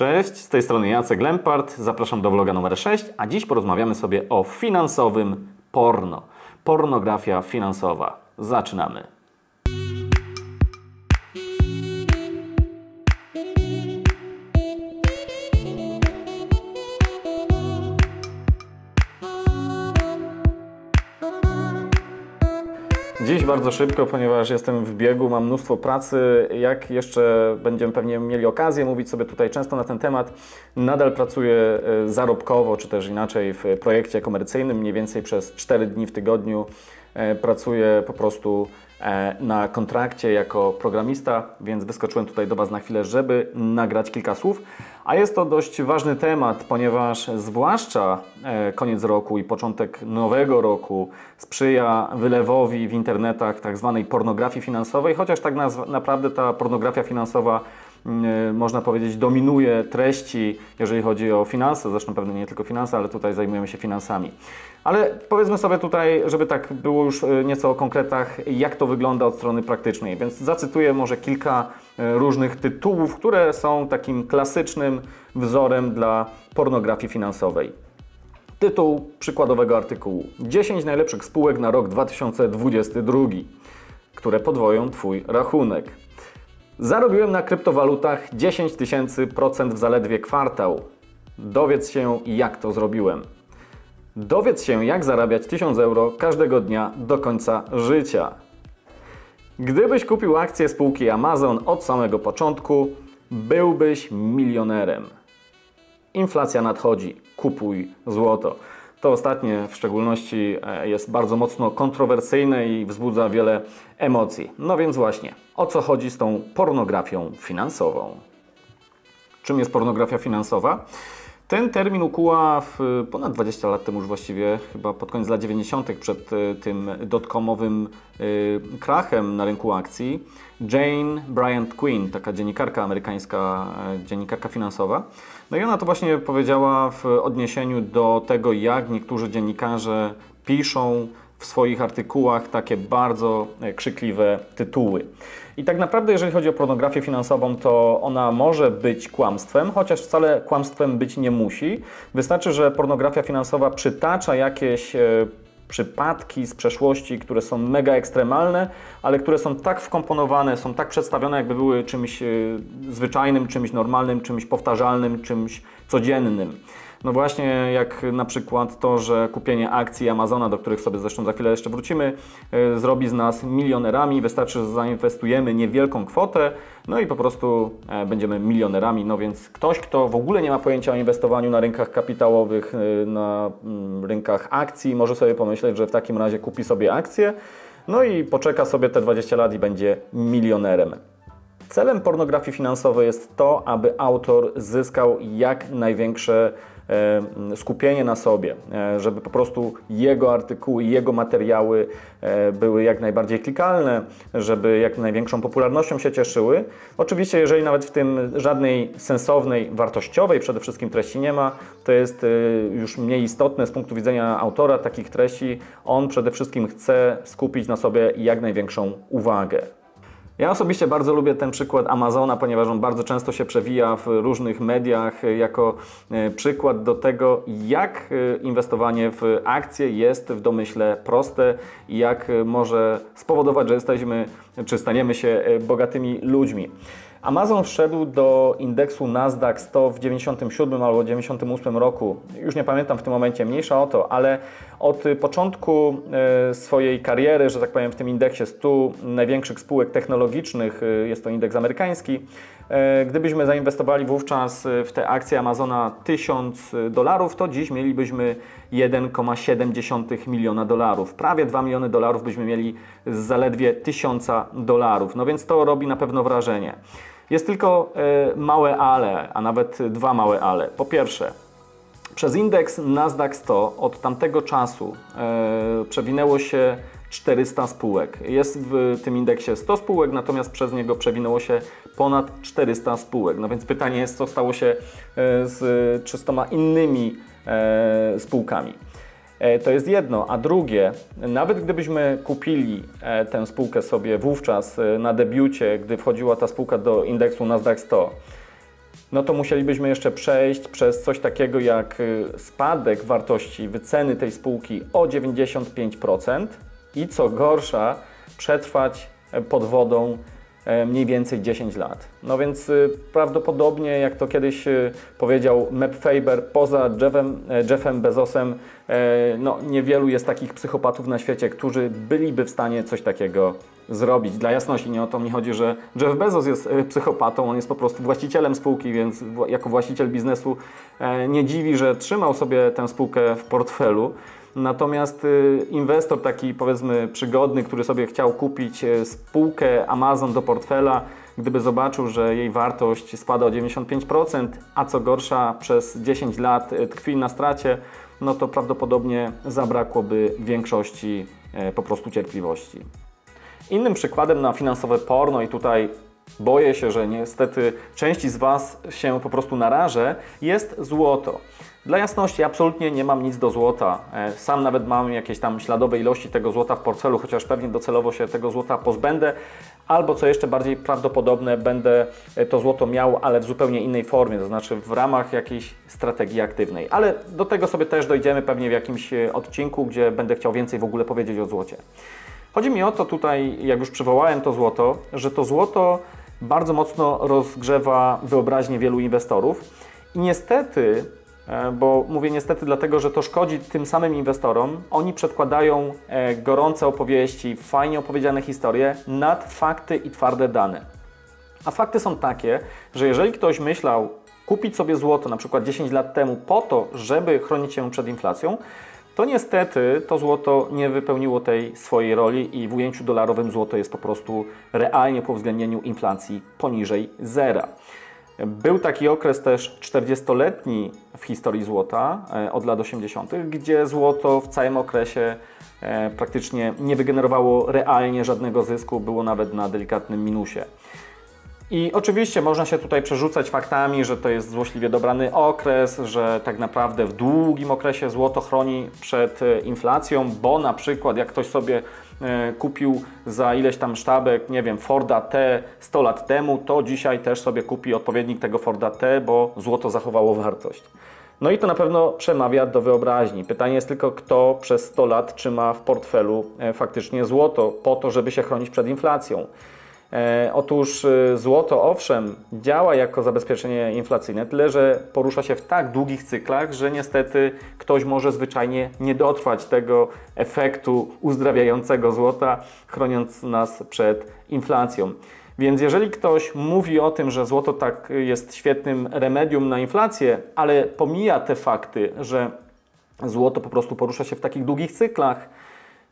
Cześć, z tej strony Jacek Lempart, zapraszam do vloga numer 6, a dziś porozmawiamy sobie o finansowym porno. Pornografia finansowa. Zaczynamy. Dziś bardzo szybko, ponieważ jestem w biegu, mam mnóstwo pracy. Jak jeszcze będziemy pewnie mieli okazję mówić sobie tutaj często na ten temat, nadal pracuję e, zarobkowo, czy też inaczej w projekcie komercyjnym, mniej więcej przez 4 dni w tygodniu. E, pracuję po prostu na kontrakcie jako programista, więc wyskoczyłem tutaj do Was na chwilę, żeby nagrać kilka słów. A jest to dość ważny temat, ponieważ zwłaszcza e, koniec roku i początek nowego roku sprzyja wylewowi w internetach tak zwanej pornografii finansowej, chociaż tak naprawdę ta pornografia finansowa można powiedzieć, dominuje treści, jeżeli chodzi o finanse, zresztą pewnie nie tylko finanse, ale tutaj zajmujemy się finansami. Ale powiedzmy sobie tutaj, żeby tak było już e, nieco o konkretach, jak to wygląda od strony praktycznej. Więc zacytuję może kilka e, różnych tytułów, które są takim klasycznym wzorem dla pornografii finansowej. Tytuł przykładowego artykułu: 10 najlepszych spółek na rok 2022, które podwoją Twój rachunek. Zarobiłem na kryptowalutach 10 tysięcy procent w zaledwie kwartał. Dowiedz się, jak to zrobiłem. Dowiedz się, jak zarabiać 1000 euro każdego dnia do końca życia. Gdybyś kupił akcję spółki Amazon od samego początku, byłbyś milionerem. Inflacja nadchodzi, kupuj złoto. To ostatnie w szczególności e, jest bardzo mocno kontrowersyjne i wzbudza wiele emocji. No więc właśnie, o co chodzi z tą pornografią finansową? Czym jest pornografia finansowa? Ten termin ukuła ponad 20 lat temu już właściwie, chyba pod koniec lat 90. przed e, tym dotkomowym e, krachem na rynku akcji. Jane Bryant Quinn, taka dziennikarka amerykańska, e, dziennikarka finansowa. No i ona to właśnie powiedziała w odniesieniu do tego, jak niektórzy dziennikarze piszą w swoich artykułach takie bardzo krzykliwe tytuły. I tak naprawdę, jeżeli chodzi o pornografię finansową, to ona może być kłamstwem, chociaż wcale kłamstwem być nie musi. Wystarczy, że pornografia finansowa przytacza jakieś e, przypadki z przeszłości, które są mega ekstremalne, ale które są tak wkomponowane, są tak przedstawione, jakby były czymś e, zwyczajnym, czymś normalnym, czymś powtarzalnym, czymś codziennym. No właśnie jak na przykład to, że kupienie akcji Amazona, do których sobie zresztą za chwilę jeszcze wrócimy, e, zrobi z nas milionerami. Wystarczy, że zainwestujemy niewielką kwotę, no i po prostu e, będziemy milionerami. No więc ktoś, kto w ogóle nie ma pojęcia o inwestowaniu na rynkach kapitałowych, e, na mm, rynkach akcji, może sobie pomyśleć, że w takim razie kupi sobie akcje, no i poczeka sobie te 20 lat i będzie milionerem. Celem pornografii finansowej jest to, aby autor zyskał jak największe skupienie na sobie, e, żeby po prostu jego artykuły, jego materiały e, były jak najbardziej klikalne, żeby jak największą popularnością się cieszyły. Oczywiście, jeżeli nawet w tym żadnej sensownej, wartościowej przede wszystkim treści nie ma, to jest już mniej istotne z punktu widzenia autora takich treści. On przede wszystkim chce skupić na sobie jak największą uwagę. Ja osobiście bardzo lubię ten przykład Amazona, ponieważ on bardzo często się przewija w różnych mediach jako e, przykład do tego, jak e, inwestowanie w akcje jest w domyśle proste i jak może spowodować, że jesteśmy czy staniemy się e, bogatymi ludźmi. Amazon wszedł do indeksu Nasdaq 100 w 97 albo 98 roku. Już nie pamiętam w tym momencie, mniejsza o to, ale od początku e, swojej kariery, że tak powiem, w tym indeksie 100 największych spółek technologicznych, e, jest to indeks amerykański, gdybyśmy zainwestowali wówczas w te akcje Amazona 1000 dolarów, to dziś mielibyśmy 1,7 miliona dolarów. Prawie 2 miliony dolarów byśmy mieli z zaledwie 1000 dolarów. No więc to robi na pewno wrażenie. Jest tylko małe ale, a nawet dwa małe ale. Po pierwsze, przez indeks Nasdaq 100 od tamtego czasu e, przewinęło się 400 spółek. Jest w tym indeksie 100 spółek, natomiast przez niego przewinęło się ponad 400 spółek. No więc pytanie jest, co stało się e, z 300 innymi e, spółkami. E, to jest jedno, a drugie, nawet gdybyśmy kupili e, tę spółkę sobie wówczas na debiucie, gdy wchodziła ta spółka do indeksu Nasdaq 100, no to musielibyśmy jeszcze przejść przez coś takiego jak spadek wartości wyceny tej spółki o 95% i co gorsza, przetrwać e, pod wodą e, mniej więcej 10 lat. No więc y, prawdopodobnie, jak to kiedyś y, powiedział Meb Faber, poza Jeffem, e, Jeffem Bezosem, no niewielu jest takich psychopatów na świecie, którzy byliby w stanie coś takiego zrobić. Dla jasności nie o to mi chodzi, że Jeff Bezos jest psychopatą, on jest po prostu właścicielem spółki, więc jako właściciel biznesu nie dziwi, że trzymał sobie tę spółkę w portfelu. Natomiast y, inwestor taki powiedzmy przygodny, który sobie chciał kupić y, spółkę Amazon do portfela, gdyby zobaczył, że jej wartość spada o 95%, a co gorsza przez 10 lat y, tkwi na stracie, no to prawdopodobnie zabrakłoby większości po prostu cierpliwości. Innym przykładem na finansowe porno i tutaj boję się, że niestety części z Was się po prostu narażę, jest złoto. Dla jasności, absolutnie nie mam nic do złota. E, sam nawet mam jakieś tam śladowe ilości tego złota w portfelu, chociaż pewnie docelowo się tego złota pozbędę, albo co jeszcze bardziej prawdopodobne, będę e, to złoto miał, ale w zupełnie innej formie, to znaczy w ramach jakiejś strategii aktywnej. Ale do tego sobie też dojdziemy pewnie w jakimś e, odcinku, gdzie będę chciał więcej w ogóle powiedzieć o złocie. Chodzi mi o to tutaj, jak już przywołałem to złoto, że to złoto bardzo mocno rozgrzewa wyobraźnię wielu inwestorów i niestety E, bo mówię niestety dlatego, że to szkodzi tym samym inwestorom. Oni przedkładają e, gorące opowieści, fajnie opowiedziane historie nad fakty i twarde dane. A fakty są takie, że jeżeli ktoś myślał kupić sobie złoto na przykład 10 lat temu po to, żeby chronić się przed inflacją, to niestety to złoto nie wypełniło tej swojej roli i w ujęciu dolarowym złoto jest po prostu realnie po uwzględnieniu inflacji poniżej zera. Był taki okres też 40-letni w historii złota e, od lat 80., gdzie złoto w całym okresie e, praktycznie nie wygenerowało realnie żadnego zysku, było nawet na delikatnym minusie. I oczywiście można się tutaj przerzucać faktami, że to jest złośliwie dobrany okres, że tak naprawdę w długim okresie złoto chroni przed e, inflacją, bo na przykład jak ktoś sobie e, kupił za ileś tam sztabek, nie wiem, Forda T 100 lat temu, to dzisiaj też sobie kupi odpowiednik tego Forda T, bo złoto zachowało wartość. No i to na pewno przemawia do wyobraźni. Pytanie jest tylko, kto przez 100 lat trzyma w portfelu e, faktycznie złoto po to, żeby się chronić przed inflacją. E, otóż e, złoto, owszem, działa jako zabezpieczenie inflacyjne, tyle że porusza się w tak długich cyklach, że niestety ktoś może zwyczajnie nie dotrwać tego efektu uzdrawiającego złota, chroniąc nas przed inflacją. Więc jeżeli ktoś mówi o tym, że złoto tak jest świetnym remedium na inflację, ale pomija te fakty, że złoto po prostu porusza się w takich długich cyklach,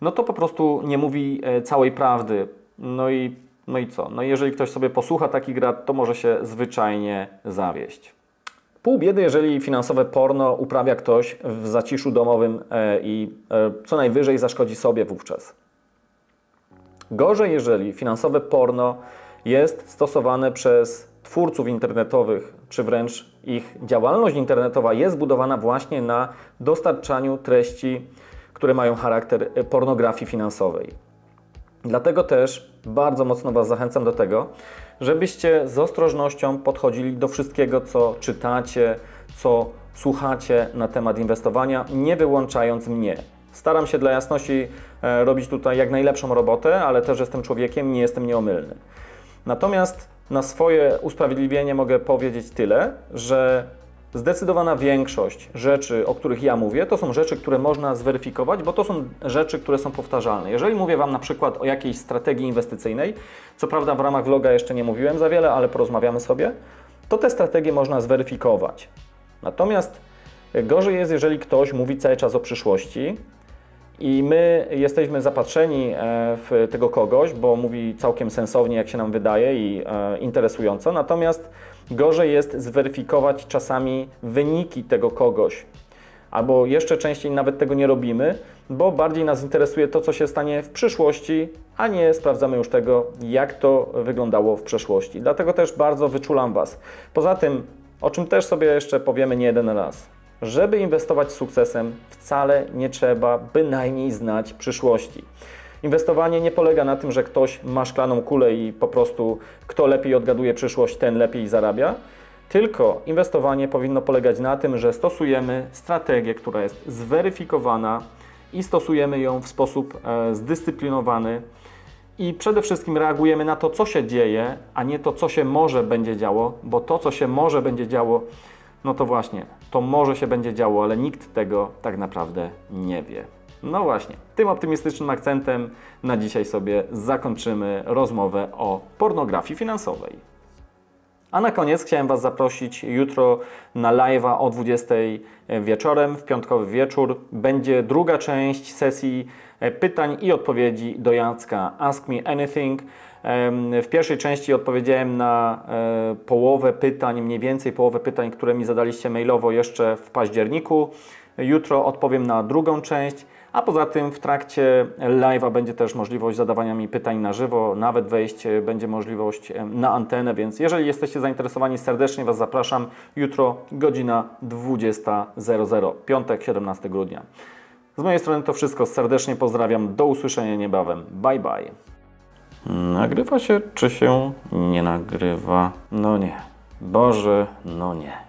no to po prostu nie mówi e, całej prawdy. No i no i co? No jeżeli ktoś sobie posłucha takich grad, to może się zwyczajnie zawieść. Pół biedy, jeżeli finansowe porno uprawia ktoś w zaciszu domowym e, i e, co najwyżej zaszkodzi sobie wówczas. Gorzej, jeżeli finansowe porno jest stosowane przez twórców internetowych, czy wręcz ich działalność internetowa jest budowana właśnie na dostarczaniu treści, które mają charakter e, pornografii finansowej. Dlatego też bardzo mocno Was zachęcam do tego, żebyście z ostrożnością podchodzili do wszystkiego, co czytacie, co słuchacie na temat inwestowania, nie wyłączając mnie. Staram się dla jasności e, robić tutaj jak najlepszą robotę, ale też jestem człowiekiem, nie jestem nieomylny. Natomiast na swoje usprawiedliwienie mogę powiedzieć tyle, że Zdecydowana większość rzeczy, o których ja mówię, to są rzeczy, które można zweryfikować, bo to są rzeczy, które są powtarzalne. Jeżeli mówię Wam na przykład o jakiejś strategii inwestycyjnej, co prawda w ramach vloga jeszcze nie mówiłem za wiele, ale porozmawiamy sobie, to te strategie można zweryfikować. Natomiast gorzej jest, jeżeli ktoś mówi cały czas o przyszłości, i my jesteśmy zapatrzeni e, w tego kogoś, bo mówi całkiem sensownie, jak się nam wydaje i e, interesująco. Natomiast gorzej jest zweryfikować czasami wyniki tego kogoś. Albo jeszcze częściej nawet tego nie robimy, bo bardziej nas interesuje to, co się stanie w przyszłości, a nie sprawdzamy już tego, jak to wyglądało w przeszłości. Dlatego też bardzo wyczulam Was. Poza tym, o czym też sobie jeszcze powiemy nie jeden raz. Żeby inwestować z sukcesem, wcale nie trzeba bynajmniej znać przyszłości. Inwestowanie nie polega na tym, że ktoś ma szklaną kulę i po prostu kto lepiej odgaduje przyszłość, ten lepiej zarabia. Tylko inwestowanie powinno polegać na tym, że stosujemy strategię, która jest zweryfikowana i stosujemy ją w sposób e, zdyscyplinowany i przede wszystkim reagujemy na to, co się dzieje, a nie to, co się może będzie działo, bo to, co się może będzie działo, no to właśnie, to może się będzie działo, ale nikt tego tak naprawdę nie wie. No właśnie, tym optymistycznym akcentem na dzisiaj sobie zakończymy rozmowę o pornografii finansowej. A na koniec chciałem Was zaprosić jutro na live'a o 20 wieczorem, w piątkowy wieczór. Będzie druga część sesji e, pytań i odpowiedzi do Jacka Ask Me Anything. W pierwszej części odpowiedziałem na e, połowę pytań, mniej więcej połowę pytań, które mi zadaliście mailowo jeszcze w październiku. Jutro odpowiem na drugą część. A poza tym w trakcie live'a będzie też możliwość zadawania mi pytań na żywo, nawet wejść e, będzie możliwość na antenę, więc jeżeli jesteście zainteresowani, serdecznie Was zapraszam. Jutro godzina 20.00, piątek 17 grudnia. Z mojej strony to wszystko. Serdecznie pozdrawiam. Do usłyszenia niebawem. Bye bye. Nagrywa się czy się nie nagrywa? No nie. Boże, no nie.